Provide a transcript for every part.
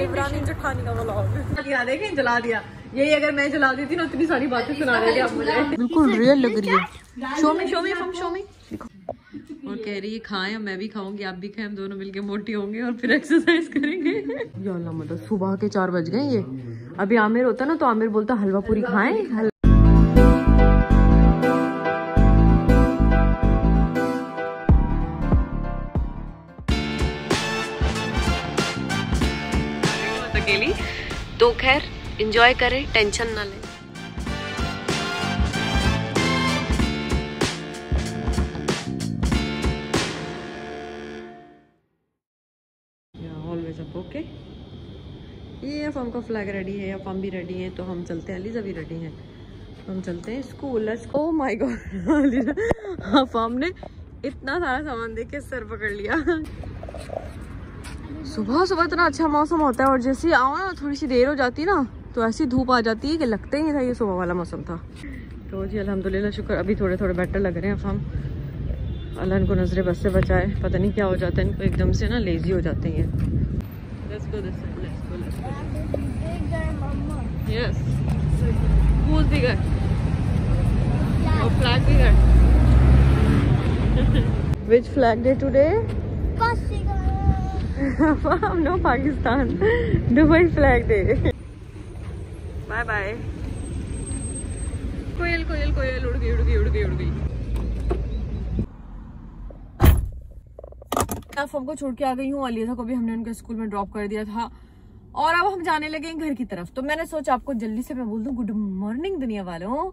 इमरानी जठानी का व्लॉग देखें जला दिया? यही अगर मैं जला दी थी ना इतनी सारी बातें सुना रहे थे आप मुझे। बिल्कुल रियल लग रही है। शोमी शोमी शो में हम शो में और कह रही है खाएँ मैं भी खाऊँगी आप भी खाएँ हम दोनों मिलके मोटी होंगे और फिर एक्सरसाइज करेंगे। या मतलब सुबह के चार बज गए ये। अभी आमिर होता ना तो आमिर बोलता हलवा पूरी खाएँ? तो खैर इंजॉय करें टेंशन ना लें। ओके ये अब हमका फ्लैग रेडी है, अब हम भी रेडी हैं तो हम चलते हैं। अलीजा भी रेडी हैं। हम चलते हैं स्कूल ओ माय गॉड अब हमने इतना सारा सामान देख के सर पकड़ लिया। सुबह सुबह इतना अच्छा मौसम होता है और जैसे आओ ना, थोड़ी सी देर हो जाती है ना तो ऐसी धूप आ जाती है कि लगता ही नहीं था ये सुबह वाला मौसम था। तो जी, अल्हम्दुलिल्लाह, शुक्र। अभी थोड़े थोड़े बेटर लग रहे हैं हम। अल्लाह इनको नजरे बस से बचाए। पता नहीं क्या हो जाता है, इनको एकदम से ना लेजी हो जाते हैं। Flag day today? no, Pakistan. Dubai flag day bye bye कोयल कोयल कोयल उड़ गई उड़ गई उड़ गई उड़ गई हमको छोड़ के आ गई हूँ। अलिया को भी हमने उनके स्कूल में ड्रॉप कर दिया था। और अब हम जाने लगे घर की तरफ़। तो मैंने सोचा आपको जल्दी से मैं बोल दूँ गुड मॉर्निंग दुनिया वालों.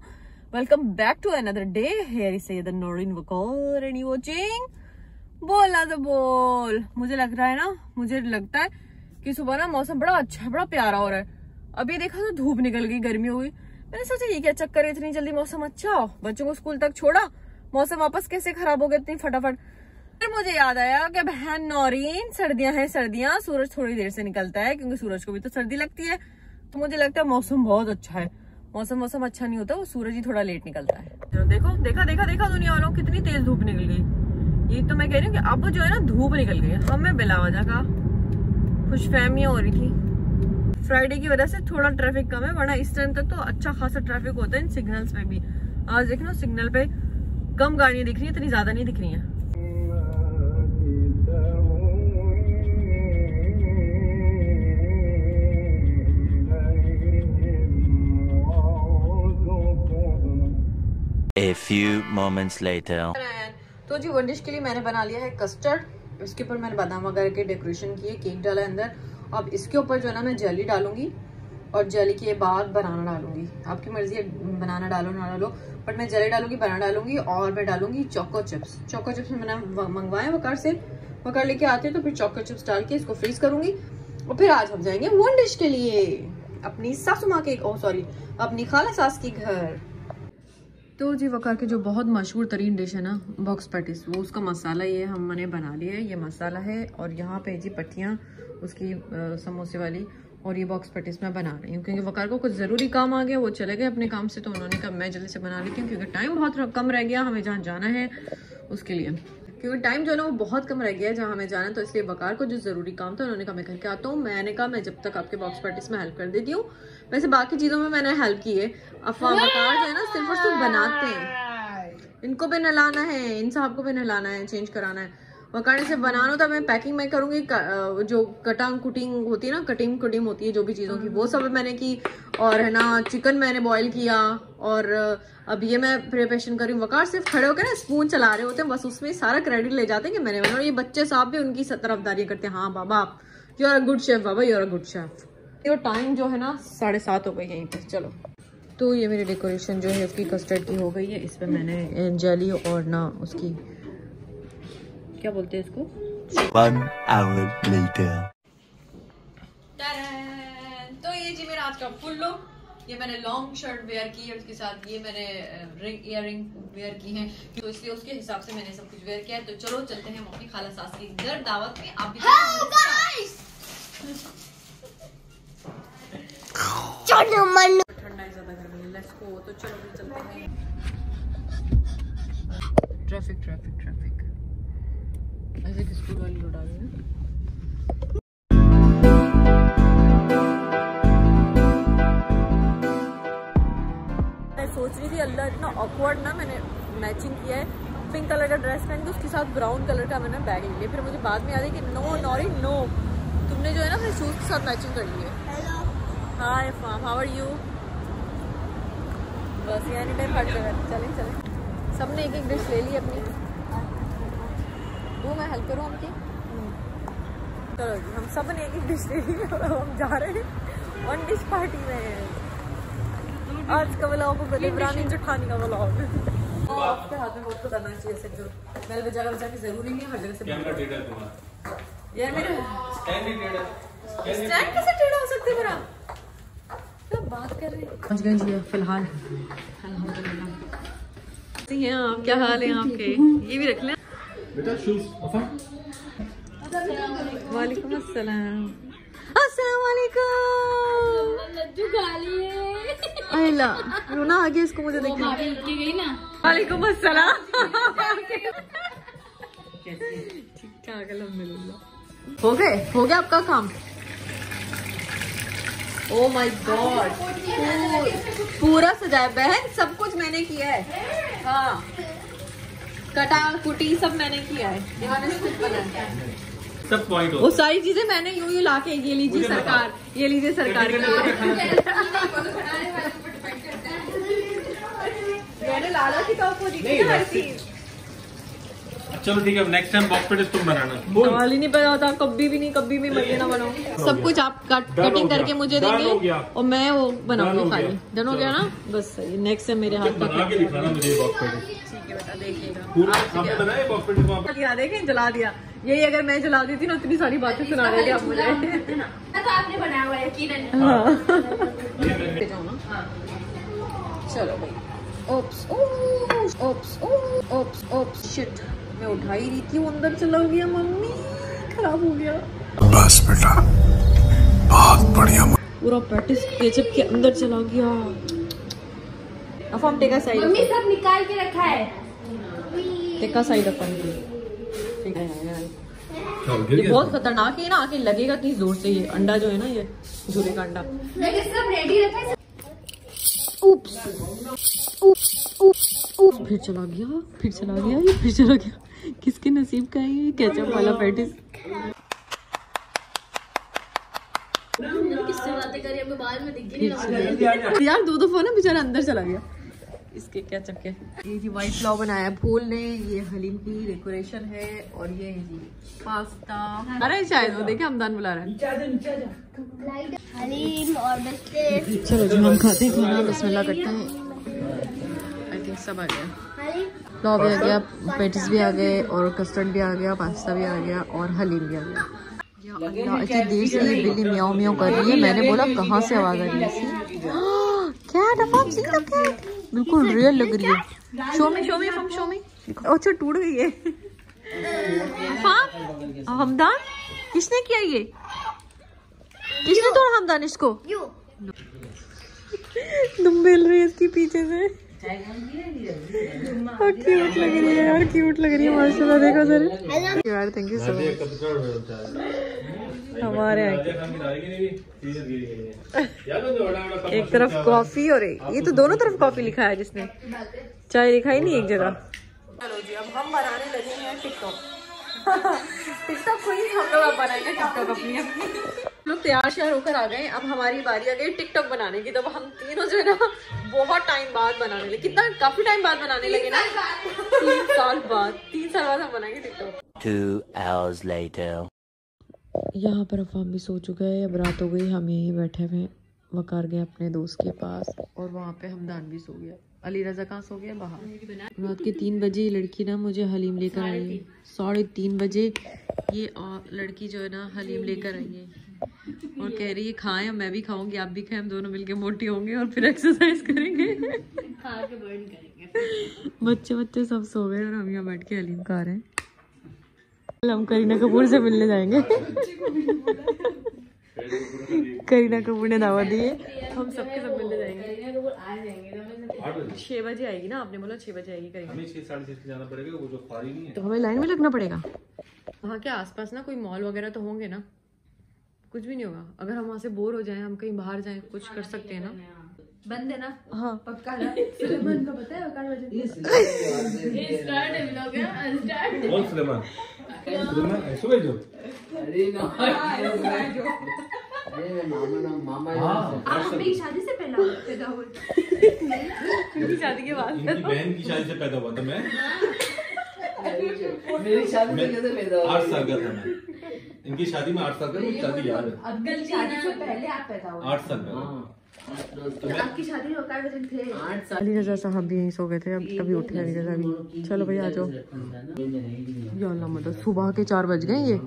Welcome back to another day here is Naureen Waqar and you watching बोलना तो बोल। मुझे लग रहा है ना, मुझे लगता है कि सुबह ना मौसम बड़ा अच्छा बड़ा प्यारा हो रहा है। अभी देखा तो धूप निकल गई, गर्मी हो गई। मैंने सोचा ये क्या चक्कर है इतनी जल्दी मौसम अच्छा हो? बच्चों को स्कूल तक छोड़ा। मौसम वापस कैसे खराब हो गया, इतनी फटाफट। फिर मुझे याद आया कि बहन नौरीन, सर्दियाँ हैं, सर्दियाँ। सूरज थोड़ी देर से निकलता है, क्योंकि सूरज को भी तो सर्दी लगती है। तो मुझे लगता है मौसम बहुत अच्छा है। मौसम मौसम अच्छा नहीं होता, वो सूरज ही थोड़ा लेट निकलता है। देखो, देखा देखा देखा, दुनिया वालों, कितनी तेज धूप निकल गई। ये तो मैं कह रही हूँ कि अब जो है ना धूप निकल गई हमें बिला वजह का खुश फहमियाँ हो रही थी। फ्राइडे की वजह से थोड़ा ट्रैफ़िक कम है वरना इस टाइम तक तो अच्छा खासा ट्रैफ़िक होता है इन सिग्नल्स में भी। आज देखना सिग्नल पे कम गाड़ियाँ दिख रही है इतनी ज़्यादा नहीं दिख रही है। A few moments later. तो जी वन डिश के लिए मैंने बना लिया है कस्टर्ड इसके ऊपर मैंने बादाम वगैरह के डेकोरेशन किए केक डाला अंदर। अब इसके ऊपर जो है ना, मैं जेली डालूँगी और जेली के बाद बनाना डालूँगी। आपकी मर्ज़ी है बनाना डालो, ना डालो। बट मैं जेली डालूँगी बनाना डालूँगी और मैं डालूँगी चोको चिप्स चोको चिप्स मैंने मंगवाए वकार से। वकार लेके आते हैं तो फिर चोको चिप्स डाल के इसको फ्रीज करूँगी। और फिर आज हम जाएँगे वन डिश के लिए। अपनी सासू माँ के ओ सॉरी अपनी खाला सास के घर। तो जी वकार की जो बहुत मशहूर तरीन डिश है ना, बॉक्स पैटिस, वो उसका मसाला ये हमने बना लिया है, ये मसाला है, और यहाँ पे जी पट्टियाँ उसकी समोसे वाली, और ये बॉक्स पैटिस मैं बना रही हूँ। क्योंकि वकार को कुछ ज़रूरी काम आ गया, वो चले गए अपने काम से तो उन्होंने कहा, मैं जल्दी से बना लेती हूँ, क्योंकि टाइम बहुत कम रह गया, हमें जहाँ जाना है, उसके लिए। क्योंकि टाइम जो है ना, वो बहुत कम रह गया है, जहाँ हमें जाना है तो इसलिए वकार को जो ज़रूरी काम था, उन्होंने कहा, मैं करके आता हूँ। मैंने कहा, मैं जब तक आपके बॉक्स पैटिस में हेल्प कर देती हूँ वैसे बाकी चीज़ों में मैंने हेल्प की है। अफवाह वकार जो है ना सिर्फ़ और सिर्फ़ बनाते हैं। इनको भी नहलाना है इन साहब को भी नहलाना है चेंज कराना है। वकार से बनाना तो मैं पैकिंग मैं करूँगी जो कटांग कुटिंग होती है ना कटिंग कुटिंग होती है जो भी चीज़ों की वो सब मैंने की। और है ना चिकन मैंने बॉईल किया। और अब ये मैं प्रिपरेशन करी वकार सिर्फ़ खड़े होकर ना स्पून चला रहे होते हैं बस उसमें सारा क्रेडिट ले जाते हैं कि मैंने बनाया। और ये बच्चे साहब भी उनकी तरफदारी करते हैं। हाँ बाबा आप you are a good chef Baba you are a good chef तो टाइम जो है ना साढ़े सात हो गई यहीं पर चलो। तो ये मेरी डेकोरेशन जो है उसकी कस्टर्ड की हो गई है। इस पर मैंने जेली और ना उसकी क्या बोलते हैं इसको? One hour later. तो ये जी मेरा आज का फुल लुक ये मैंने लॉन्ग शर्ट वेयर की है उसके साथ ये मैंने रिंग इयर रिंग वेयर की है। तो इसलिए उसके हिसाब से मैंने सब कुछ वेयर किया है। तो चलो चलते हैं हम अपनी खाला सास की घर दावत में। आप भी चलो मन। ट्रैफ़िक ट्रैफ़िक ट्रैफ़िक ऐसे किसको गाली सोच रही थी अल्लाह इतना ऑकवर्ड ना मैंने मैचिंग किया है। पिंक कलर का ड्रेस पहन के उसके साथ ब्राउन कलर का मैंने बैग ले लिया। फिर मुझे बाद में याद है कि नो नॉरी नो तुमने जो है ना अपने शूज़ के साथ मैचिंग कर ली है hi fam how are you बस ये एनी टाइम हट गए। चलें चलें। सबने एक एक डिश ले ली अपनी। वो मैं हेल्प करूँ आपकी? चलो जी हम सबने एक एक डिश ले ली। और हम जा रहे हैं। वन डिश पार्टी में। आज का व्लॉग इमरानी जुठानी का व्लॉग आपके हाथ में बहुत तो करना चाहिए ऐसे जो बेल बजा बजा के ज़रूरी नहीं है हर जगह से कैमरा टेढ़ा तुम्हारा यार मेरे स्टैंड ही टेढ़ा स्टैंड कैसे टेढ़ा हो सकता है मेरा? कर रहे हैं पहुँच गए जी फ़िलहाल हैं आप क्या हाल है आपके? ये भी रख लें। बेटा शूज़ वालेकुम अस्सलाम। अस्सलाम वालेकुम लज्जू गाली है अल्लाह रोना आ गया इसको मुझे देख के भाभी उठ के गई ना। वालेकुम अस्सलाम। ठीक ठाक अल्हम्दुलिल्लाह हो गए? हो गया आपका काम? ओ माय गॉड पूरा सजाया बहन सब कुछ मैंने किया है। हाँ। कटा कुटी सब मैंने किया है। सब पॉइंट वो सारी चीज़ें मैंने यूँ यूँ लाके ये लीजिए सरकार ये लीजिए सरकार के। लिए मैंने लाला की टॉप को दी थी ना हर चीज़ चलो ठीक है नेक्स्ट टाइम बॉक्स पेटिस तुम बनाना। सवाल ही नहीं पता होता कभी भी नहीं कभी भी मज़े ना बनाओ। सब कुछ आप कट कटिंग करके मुझे देंगे और मैं वो बनाऊँगी हो खाली डन हो गया ना? बस सही नेक्स्ट है मेरे हाथ बना का के दिखाना मुझे बॉक्स पेटिस ठीक है बेटा देखिएगा। देखें जला दिया। यही अगर मैं जला देती ना उतनी सारी बातें सुना रहे थे आप मुझे। तो आपने बनाया हुआ है हाँ। जाओ ना। चलो भाई। Oops oops oops oops shit मैं उठा ही रही थी वो अंदर चला गया? मम्मी खराब हो गया। बस बेटा बहुत बढ़िया। पूरा पैटिस केचप के अंदर चला गया। अब हम टेका साइड मम्मी सब निकाल के रखा है। टेका साइड अपन ठीक है गिर ये बहुत खतरनाक है ना आके लगेगा इतनी ज़ोर से ये अंडा जो है ना ये झूले का अंडा। मैंने सब रेडी रखा है। उप्स उप्स उप्स उप्स फिर चला गया फिर चला गया ये फिर चला गया। किसके नसीब का है ये केचप वाला पैटिस। यार दो दफ़ा ना बेचारा अंदर चला गया। इसके केचप के। ये जी व्हाइट फ्लावर बनाया है फूल ने ये हलीम की डेकोरेशन है और ये है जी पास्ता अरे शायद वो देखे हमदान बुला रहा है। हलीम और चलो जी हम खाते हैं खाना बिस्मिल्लाह करते हैं। सब आ गया। पुलाव भी आ गया पेटिस भी आ गए और कस्टर्ड भी आ गया पास्ता भी आ गया और हलीम भी आ गया। देर से ये बिल्ली म्याओ म्याओ कर रही है। मैंने बोला कहाँ से आवाज़ आ रही है? कैट अब आप सी द कैट बिल्कुल रियल लग रही है। शो में शो में फम शो में अच्छा टूट गई है। हाँ हमदान? किसने किया ये? किसने तोड़ा हमदान इसको? यू। तुम मिल रही है इसके पीछे से। क्यूट लग रही है यार क्यूट लग रही है माशाल्लाह देखो सर। यार थैंक यू सो मच हमारे एक तरफ़ कॉफ़ी और ये तो दोनों तरफ़ कॉफ़ी लिखा है जिसने। चाय लिखा ही नहीं एक जगह। चलो जी अब हम बनाने लगे हैं टिकटॉक टिकटॉक को ही हम लोग बनाएँगे टिकटॉक अपनी अपनी। लोग तैयार श्यार होकर आ गए। अब हमारी बारी आ गई टिकटॉक बनाने की। तब हम तीनों जो है ना बहुत टाइम बाद बनाने लगे। कितना काफ़ी टाइम बाद बनाने लगे ना? तीन साल बाद। तीन साल बाद हम बनाएँगे टिकटॉक। Two hours later. यहाँ पर अफाम भी सो चुका है। अब रात हो गई। हम यहीं बैठे हुए हैं। वकार गए अपने दोस्त के पास। और वहाँ पे हमदान भी सो गया। अली रजा कहाँ सो गया? बाहर। रात के तीन बजे लड़की ना मुझे हलीम लेकर आई है। साढ़े तीन बजे ये और लड़की जो है ना हलीम लेकर आई है। और कह रही है खाएँ मैं भी खाऊँगी आप भी खाएँ हम दोनों मिलके मोटी होंगे और फिर एक्सरसाइज करेंगे. खा के बर्न करेंगे बच्चे बच्चे सब सो गए और हम यहाँ बैठ के हलीम खा रहे हैं। कल हम करीना कपूर से मिलने जाएँगे। करीना कपूर ने दावा दी है। हम सबके सब मिलने जाएँगे। आ छह बजे आएगी ना आपने बोला छह बजे आएगी करीना। हमें छह साढ़े छह जाना पड़ेगा वो जो खारी नहीं है। तो हमें लाइन में लगना पड़ेगा। वहाँ के आसपास ना कोई मॉल वगैरह तो होंगे ना? कुछ भी नहीं होगा। अगर हम वहाँ से बोर हो जाए हम कहीं बाहर जाए कुछ कर सकते हैं ना? बंद है ना? हाँ। पक्का ना? सुलेमान का पता है वजह है है कौन सुलेमान। सुलेमान ऐसे भेजो अरे ना। अरे मामा ना मामा आप मेरी शादी से पहला पैदा हुए। मेरी शादी के बाद इनकी बहन की शादी से पैदा हुआ था मैं। मेरी शादी में कैसे पैदा हुआ? आठ साल का था मैं। इनकी शादी में आठ साल का मुझे शादी याद है। अब्दुल शादी से पहले आप पैदा हुए। आठ साल का हाँ। आपकी शादी वज़न थे। आठ साल अली रजा साहब भी यहीं सो गए थे अब अभी उठे अली रजा भी चलो भैया आ जाओ। या अल्लाह मतलब सुबह के चार बज गए ये।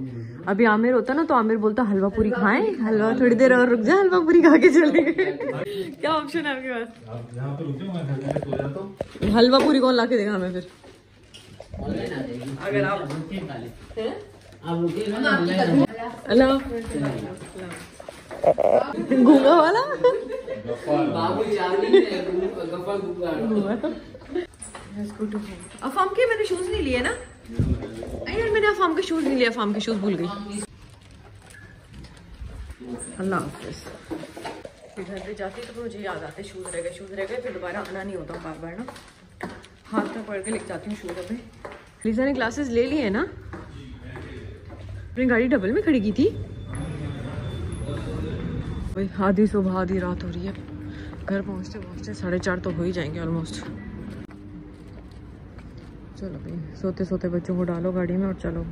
अभी आमिर होता ना तो आमिर बोलता हलवा पूरी खाएँ हलवा थोड़ी देर और रुक जाए हलवा पूरी खा के चलेंगे क्या ऑप्शन है आपके पास? आप यहाँ पे रुक जाओ मैं घर में सो जाता हूँ। हलवा पूरी कौन ला के देगा हमें फिर? अगर आप अल्लाह घूँगा वाला? है अफाम के मैंने शूज़ नहीं लिए ना? यार, मैंने अफाम के शूज़ नहीं लिए, अफाम के शूज़ भूल गई। अल्लाह हाफिज। घर पे जाती तो मुझे याद आते शूज़ रह गए शूज़ रह गए, फिर दोबारा आना नहीं होता बार बार ना। हाथ में पकड़ के लिख जाती हूँ शूज़ अभी लीजा ने क्लासेस ले लिए ना? अपनी गाड़ी डबल में खड़ी की थी। भाई, आधी सुबह, आधी रात हो रही है। घर पहुँचते पहुँचते साढ़े चार तो हो ही जाएँगे ऑलमोस्ट चलो भाई सोते सोते बच्चों को डालो गाड़ी में और चलो।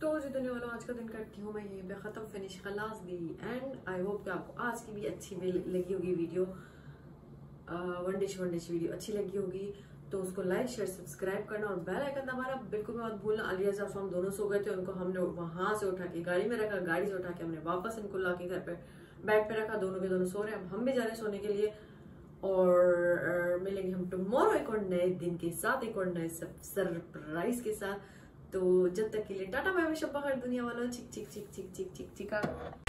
तो जितने वालों आज का दिन करती हूँ मैं यहीं पे ख़त्म फिनिश खलास दी एंड आई होप कि आपको आज की भी अच्छी लगी होगी video one dish one dish video अच्छी लगी होगी। तो उसको लाइक शेयर सब्सक्राइब करना और बेल आइकन दबाना। बिल्कुल मत भूलना। अली अजहर हम दोनों सो गए थे, उनको हमने वहाँ से उठा के गाड़ी में रखा, गाड़ी से उठा के हमने वापस इनको ला के घर पे बेड पे रखा। दोनों के दोनों सो रहे हैं। हम भी जा रहे हैं सोने के लिए और मिलेंगे हम टुमारो एक और नए दिन के साथ, एक और नए सरप्राइज़ के साथ। तो जब तक के लिए टाटा बाय शब्बा खैर दुनिया वालों, चिक चिक चिक चिक चिक चिक, चिका।